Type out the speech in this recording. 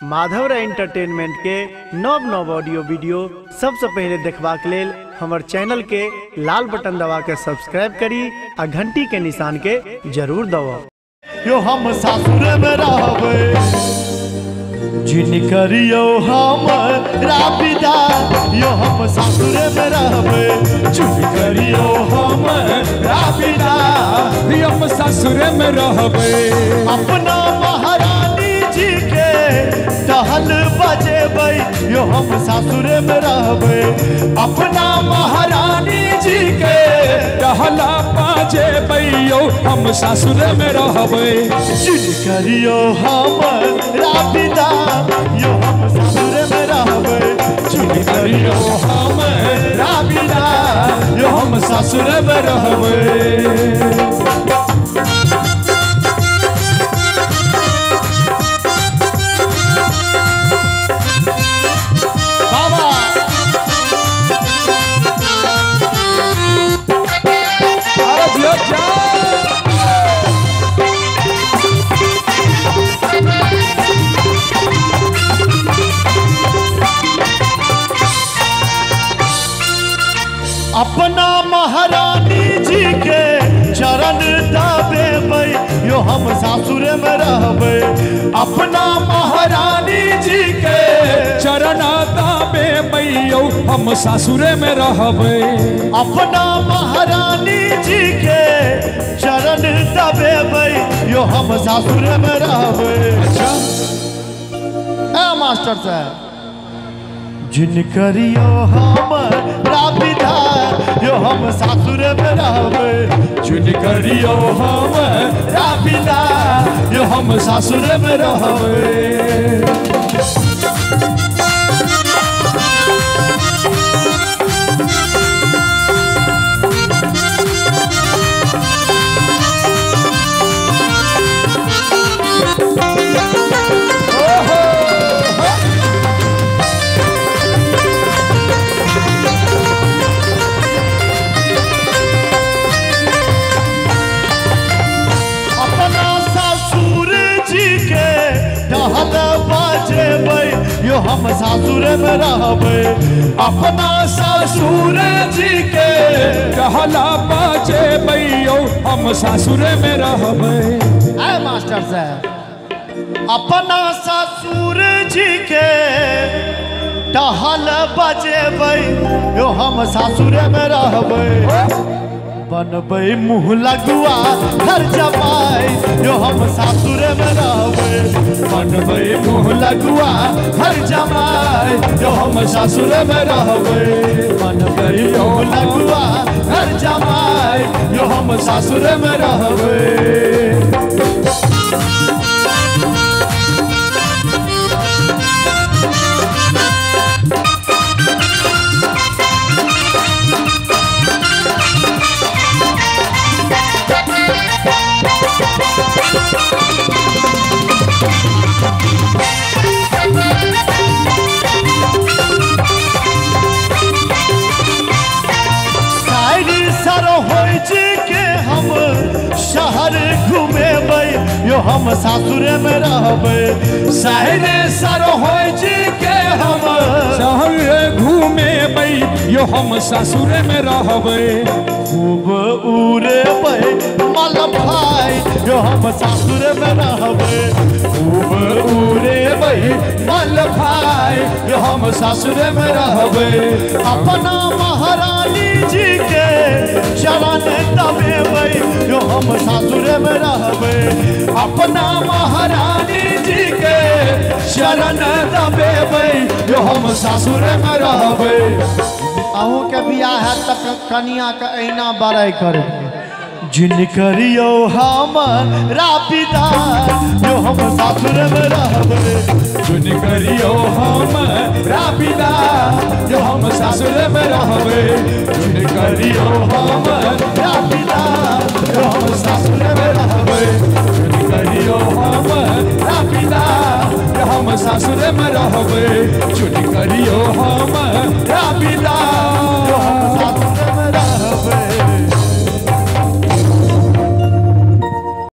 Madhav entertainment के नव नव ऑडियो वीडियो सबसे पहले देखबाक लेल हमर चैनल के लाल बटन दबा के सब्सक्राइब करी आ घंटी के निशान के ज़रूर दबाओ यो हम सासुर में रहबै। जिन करियो हम राबिदा, यो हम सासुर में रहबै। जिन करियो हम राबिदा हम ससुर में रहबे। अपना के टहल बजेबै यो हम सासुर में रहबै। अपना महारानी जी के रहला पाजे बैयो हम ससुर में रहबे। करियो हम राबिदा, यो हम सासुर में जिन करियो हम राबिदा, यो हम सासुर में रहबै। हम सासुर में रहबै। अपना महारानी जी के चरण दाबे बैयो हम ससुर में रहबे। अपना महारानी जी के चरण दबेबै यो हम सासुर में रहबै। अच्छा। मास्टर साहब। जिन करियो हम राबिदा यो हम सासुर में रहबै। जिन करियो हम राबिदा यो हम सासुर में रहबै हम सासुर में रहबै। अपना ससुर जी के रहला पाजे बैयो हम ससुर में रहबे। ए मास्टर साहब, अपना ससुर जी के टहल बजेबै, यो हम सासुर में रहबै। बनबै मुँह लगुआ, घर जमाई यो हम सासुर में रहबै। बनबै मुँह लगुआ, हर जमाए जो हम सासुर में रहबे। मन भई मुँह लगुआ, हर जमाए जो हम सासुर में रहबै। हम सासुर में रहबे। सहने सर हो जी के हम। शहर घूमे बै यो हम सासुर में रहबे। खूब उड़ेबै मल भाई यो हम सासुर में रहबै खूब उड़ेबै मल भाई यो हम सासुर में रहबै अपना महारानी जी के चरण दबेबै यो हम सासुर में रहबै अपना महारानी जी के चरण दबेबै यो हम सासुर में रहबै अहूँ के बियाह है तक कनिया के अहिना बड़ाई करबै। जिन करियो हम रापिता यो हम सासुर में रहबे। चुन करियो हम रापिता जो हम ससुर में रहबे। चुन करियो हम